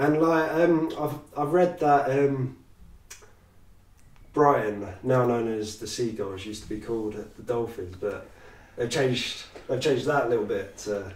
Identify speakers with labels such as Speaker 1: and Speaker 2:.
Speaker 1: And like um, I've I've read that um, Brighton, now known as the Seagulls, used to be called the Dolphins, but they've changed they've changed that a little bit to